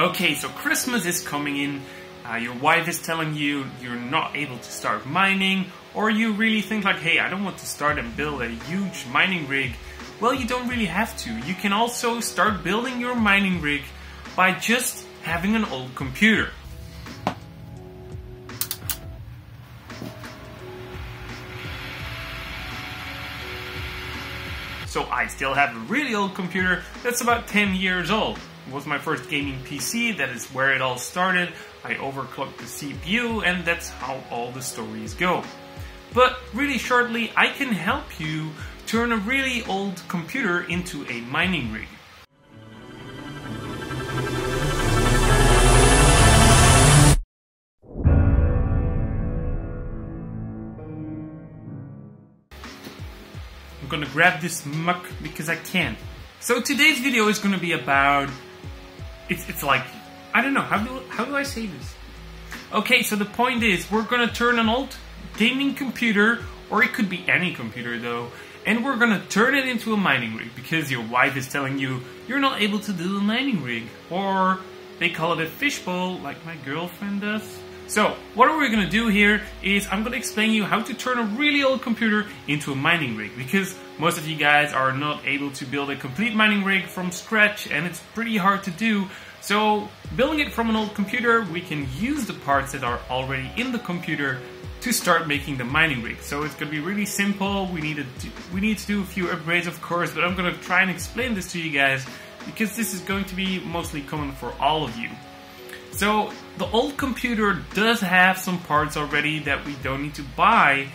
Okay, so Christmas is coming in. Uh, your wife is telling you you're not able to start mining, or you really think like, hey, I don't want to start and build a huge mining rig. Well, you don't really have to. You can also start building your mining rig by just having an old computer. So I still have a really old computer that's about 10 years old. Was my first gaming PC, that is where it all started. I overclocked the CPU and that's how all the stories go. But really shortly, I can help you turn a really old computer into a mining rig. I'm gonna grab this muck because I can. So today's video is gonna be about it's it's like I don't know how do how do I say this? Okay, so the point is we're gonna turn an old gaming computer, or it could be any computer though, and we're gonna turn it into a mining rig because your wife is telling you you're not able to do a mining rig, or they call it a fishbowl like my girlfriend does. So, what we're going to do here is I'm going to explain you how to turn a really old computer into a mining rig because most of you guys are not able to build a complete mining rig from scratch and it's pretty hard to do. So, building it from an old computer, we can use the parts that are already in the computer to start making the mining rig. So it's to be really simple. We need to we need to do a few upgrades, of course, but I'm to try and explain this to you guys because this is going to be mostly common for all of you. So the old computer does have some parts already that we don't need to buy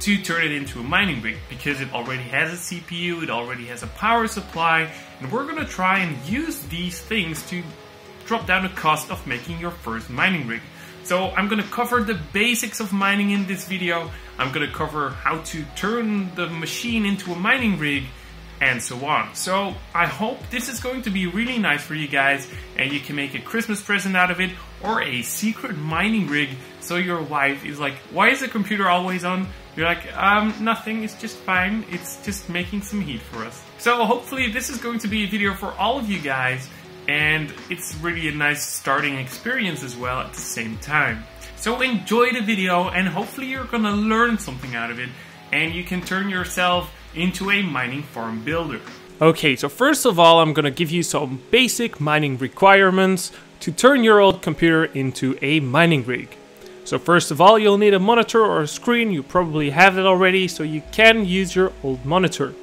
to turn it into a mining rig because it already has a CPU, it already has a power supply, and we're gonna try and use these things to drop down the cost of making your first mining rig. So I'm gonna cover the basics of mining in this video, I'm gonna cover how to turn the machine into a mining rig, and so on. So I hope this is going to be really nice for you guys and you can make a Christmas present out of it or a secret mining rig so your wife is like, why is the computer always on? You're like, um, nothing, it's just fine, it's just making some heat for us. So hopefully this is going to be a video for all of you guys and it's really a nice starting experience as well at the same time. So enjoy the video and hopefully you're gonna learn something out of it and you can turn yourself into a mining farm builder. Okay, so first of all, I'm gonna give you some basic mining requirements to turn your old computer into a mining rig. So first of all, you'll need a monitor or a screen, you probably have it already, so you can use your old monitor.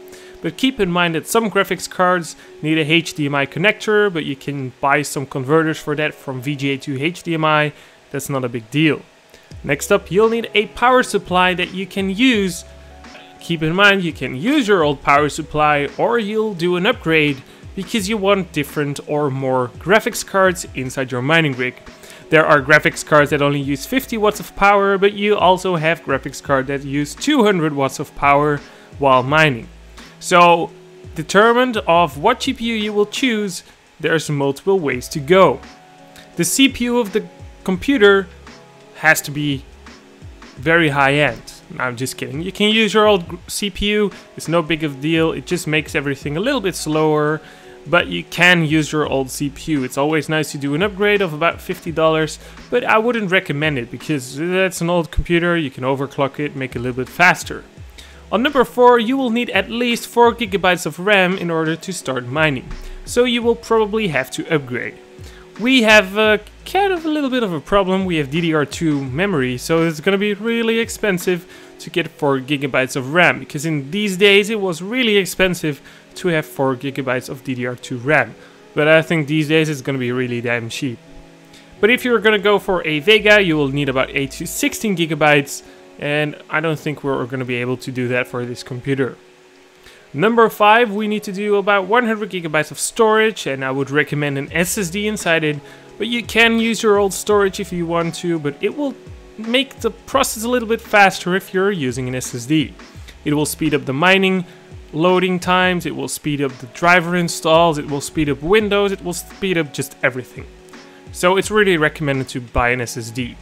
But keep in mind that some graphics cards need a HDMI connector, but you can buy some converters for that from VGA to HDMI, that's not a big deal. Next up, you'll need a power supply that you can use Keep in mind you can use your old power supply or you'll do an upgrade because you want different or more graphics cards inside your mining rig. There are graphics cards that only use 50 watts of power, but you also have graphics cards that use 200 watts of power while mining. So, determined of what GPU you will choose, there's multiple ways to go. The CPU of the computer has to be very high end. I'm just kidding. You can use your old CPU, it's no big of a deal, it just makes everything a little bit slower, but you can use your old CPU. It's always nice to do an upgrade of about $50, but I wouldn't recommend it because that's an old computer, you can overclock it, make it a little bit faster. On number 4, you will need at least 4 gigabytes of RAM in order to start mining, so you will probably have to upgrade. We have uh, kind of a little bit of a problem. We have DDR2 memory, so it's gonna be really expensive to get 4 gigabytes of RAM because in these days it was really expensive to have 4 gigabytes of DDR2 RAM. But I think these days it's gonna be really damn cheap. But if you're gonna go for a Vega, you will need about 8 to 16 gigabytes, and I don't think we're gonna be able to do that for this computer. Number 5, we need to do about 100 gigabytes of storage, and I would recommend an SSD inside it, but you can use your old storage if you want to, but it will make the process a little bit faster if you're using an SSD. It will speed up the mining, loading times, it will speed up the driver installs, it will speed up Windows, it will speed up just everything. So it's really recommended to buy an SSD.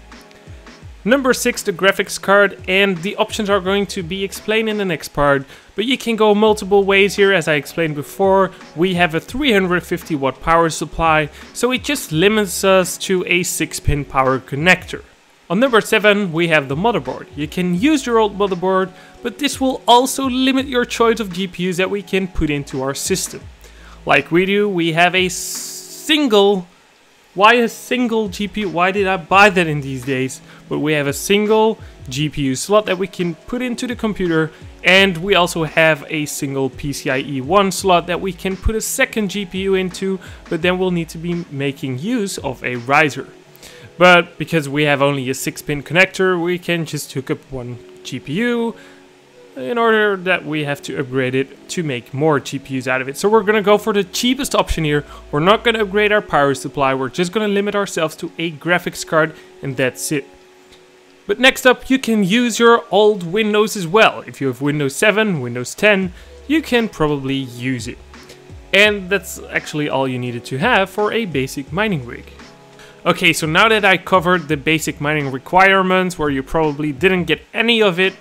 Number 6 the graphics card and the options are going to be explained in the next part but you can go multiple ways here as I explained before. We have a 350 watt power supply so it just limits us to a 6 pin power connector. On number 7 we have the motherboard. You can use your old motherboard but this will also limit your choice of GPUs that we can put into our system. Like we do we have a single why a single GPU? Why did I buy that in these days? But we have a single GPU slot that we can put into the computer and we also have a single PCIe 1 slot that we can put a second GPU into but then we'll need to be making use of a riser. But because we have only a 6 pin connector we can just hook up one GPU in order that we have to upgrade it to make more GPUs out of it. So we're going to go for the cheapest option here. We're not going to upgrade our power supply. We're just going to limit ourselves to a graphics card and that's it. But next up, you can use your old Windows as well. If you have Windows 7, Windows 10, you can probably use it. And that's actually all you needed to have for a basic mining rig. Okay, so now that I covered the basic mining requirements where you probably didn't get any of it,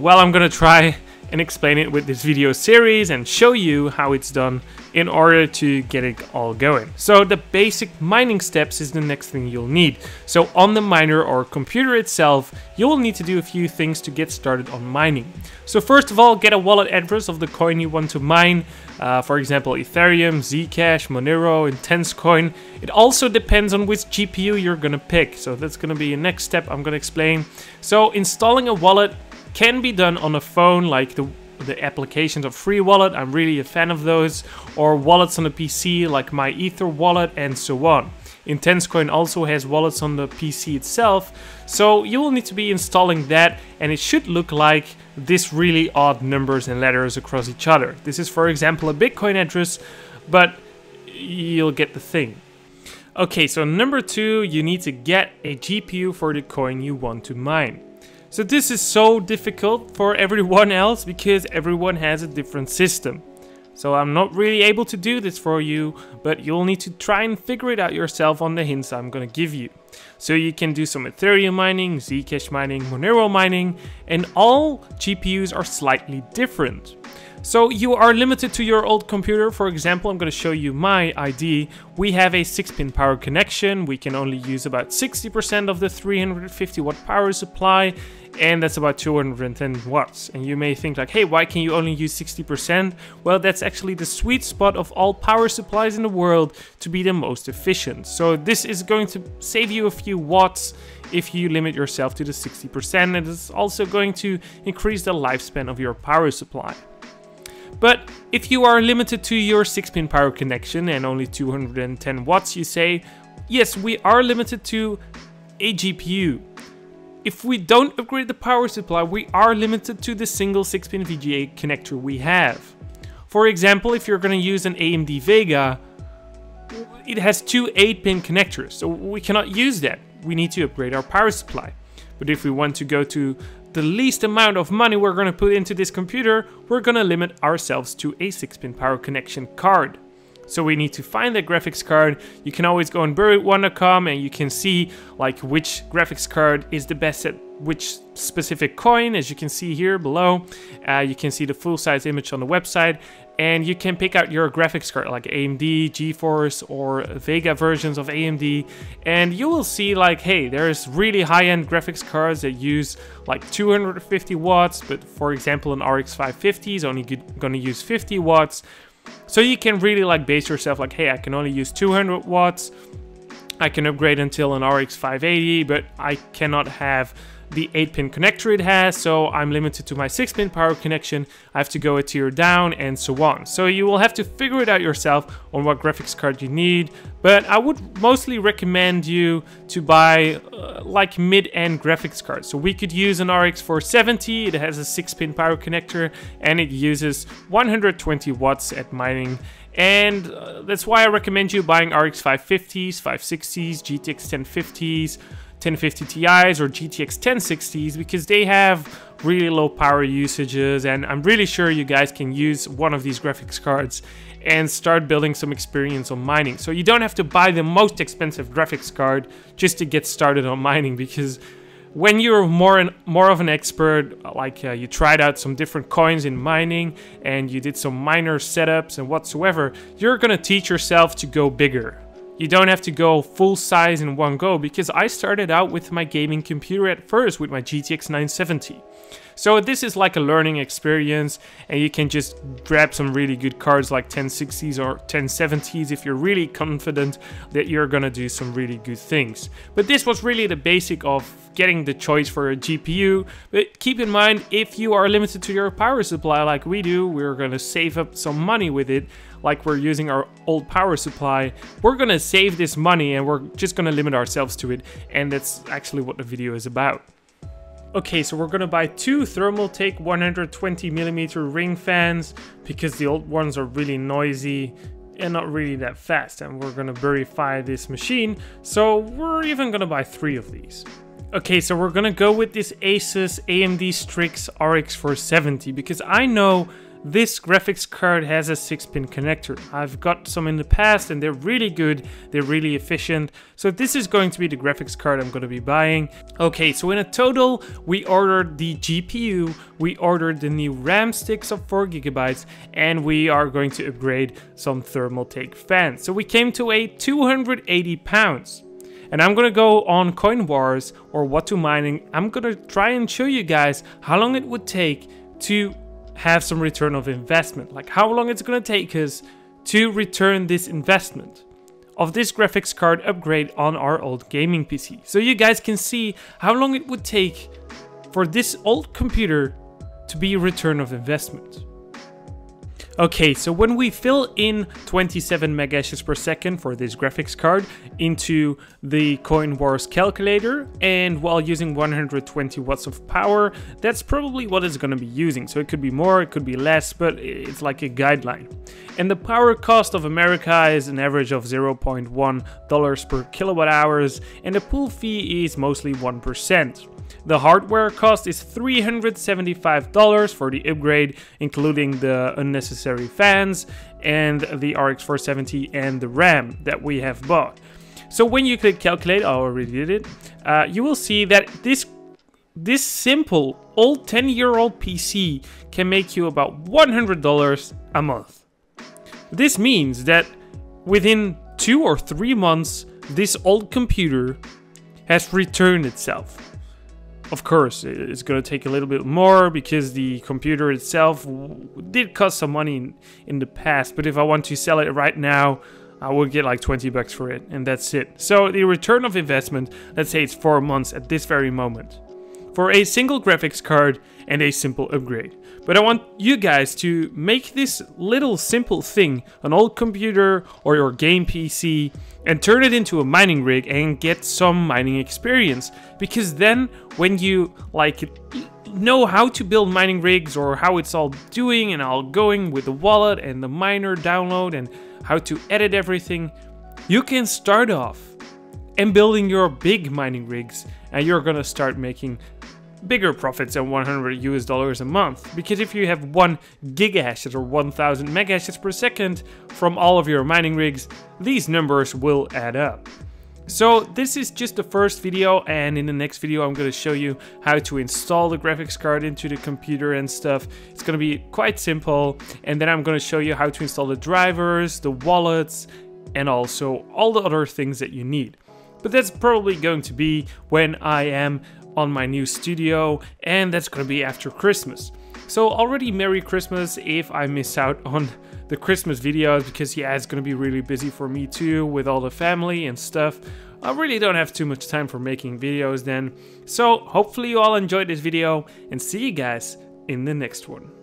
well, I'm gonna try and explain it with this video series and show you how it's done in order to get it all going. So the basic mining steps is the next thing you'll need. So on the miner or computer itself, you'll need to do a few things to get started on mining. So first of all, get a wallet address of the coin you want to mine. Uh, for example, Ethereum, Zcash, Monero, IntenseCoin. It also depends on which GPU you're gonna pick. So that's gonna be a next step I'm gonna explain. So installing a wallet can be done on a phone like the the applications of Free Wallet, I'm really a fan of those, or wallets on the PC like MyEtherWallet and so on. IntenseCoin also has wallets on the PC itself, so you will need to be installing that and it should look like this really odd numbers and letters across each other. This is for example a Bitcoin address, but you'll get the thing. Okay, so number two, you need to get a GPU for the coin you want to mine. So this is so difficult for everyone else because everyone has a different system. So I'm not really able to do this for you, but you'll need to try and figure it out yourself on the hints I'm gonna give you. So you can do some Ethereum mining, Zcash mining, Monero mining, and all GPUs are slightly different. So you are limited to your old computer. For example, I'm going to show you my ID. We have a 6-pin power connection. We can only use about 60% of the 350 watt power supply and that's about 210 watts. And you may think like, hey, why can you only use 60%? Well, that's actually the sweet spot of all power supplies in the world to be the most efficient. So this is going to save you a few watts if you limit yourself to the 60% and it's also going to increase the lifespan of your power supply. But if you are limited to your 6-pin power connection and only 210 watts, you say, yes, we are limited to a GPU. If we don't upgrade the power supply, we are limited to the single 6-pin VGA connector we have. For example, if you're going to use an AMD Vega, it has two 8-pin connectors, so we cannot use that. We need to upgrade our power supply. But if we want to go to the least amount of money we're going to put into this computer, we're going to limit ourselves to a 6-pin power connection card. So we need to find the graphics card. You can always go on buriedone.com and you can see like which graphics card is the best at which specific coin as you can see here below. Uh, you can see the full size image on the website and you can pick out your graphics card like AMD, GeForce or Vega versions of AMD and you will see like hey there's really high-end graphics cards that use like 250 watts but for example an RX 550 is only gonna use 50 watts so you can really like base yourself like, hey, I can only use 200 watts. I can upgrade until an RX 580, but I cannot have the 8-pin connector it has, so I'm limited to my 6-pin power connection. I have to go a tier down and so on. So you will have to figure it out yourself on what graphics card you need, but I would mostly recommend you to buy uh, like mid-end graphics cards. So we could use an RX 470, it has a 6-pin power connector and it uses 120 watts at mining and uh, that's why I recommend you buying RX 550s, 560s, GTX 1050s, 1050 Ti's or GTX 1060s because they have really low power usages and I'm really sure you guys can use one of these graphics cards and start building some experience on mining. So you don't have to buy the most expensive graphics card just to get started on mining because when you're more and more of an expert, like uh, you tried out some different coins in mining and you did some miner setups and whatsoever, you're gonna teach yourself to go bigger. You don't have to go full size in one go because I started out with my gaming computer at first with my GTX 970. So this is like a learning experience and you can just grab some really good cards like 1060s or 1070s if you're really confident that you're gonna do some really good things. But this was really the basic of getting the choice for a GPU. But keep in mind, if you are limited to your power supply like we do, we're gonna save up some money with it like we're using our old power supply, we're gonna save this money and we're just gonna limit ourselves to it. And that's actually what the video is about. Okay, so we're gonna buy two Thermaltake 120 millimeter Riing fans because the old ones are really noisy and not really that fast and we're gonna verify this machine so we're even gonna buy three of these okay so we're gonna go with this asus amd strix rx 470 because i know this graphics card has a 6-pin connector. I've got some in the past and they're really good, they're really efficient. So this is going to be the graphics card I'm going to be buying. Okay, so in a total, we ordered the GPU, we ordered the new RAM sticks of 4GB, and we are going to upgrade some Thermaltake fans. So we came to a 280 pounds. And I'm gonna go on CoinWarz or What2 Mining. I'm gonna try and show you guys how long it would take to have some return of investment. Like how long it's going to take us to return this investment of this graphics card upgrade on our old gaming PC. So you guys can see how long it would take for this old computer to be a return of investment. Okay, so when we fill in 27 megahashes per second for this graphics card into the CoinWarz calculator, and while using 120 watts of power, that's probably what it's gonna be using. So it could be more, it could be less, but it's like a guideline. And the power cost of America is an average of 0.1 dollars per kilowatt hours, and the pool fee is mostly 1%. The hardware cost is $375 for the upgrade, including the unnecessary fans and the RX 470 and the RAM that we have bought. So when you click calculate, I already did it, uh, you will see that this this simple old 10 year old PC can make you about $100 a month. This means that within two or three months, this old computer has returned itself. Of course, it's going to take a little bit more because the computer itself did cost some money in, in the past, but if I want to sell it right now, I will get like 20 bucks for it, and that's it. So the return of investment, let's say it's 4 months at this very moment. For a single graphics card and a simple upgrade. But I want you guys to make this little simple thing, an old computer or your game PC, and turn it into a mining rig and get some mining experience. Because then when you like know how to build mining rigs or how it's all doing and all going with the wallet and the miner download and how to edit everything, you can start off and building your big mining rigs and you're gonna start making bigger profits than 100 US dollars a month. Because if you have 1 gigahashes or 1000 megahashes per second from all of your mining rigs, these numbers will add up. So this is just the first video and in the next video I'm going to show you how to install the graphics card into the computer and stuff. It's going to be quite simple and then I'm going to show you how to install the drivers, the wallets and also all the other things that you need. But that's probably going to be when I am on my new studio, and that's gonna be after Christmas. So already Merry Christmas if I miss out on the Christmas videos because yeah, it's gonna be really busy for me too with all the family and stuff. I really don't have too much time for making videos then. So hopefully you all enjoyed this video and see you guys in the next one.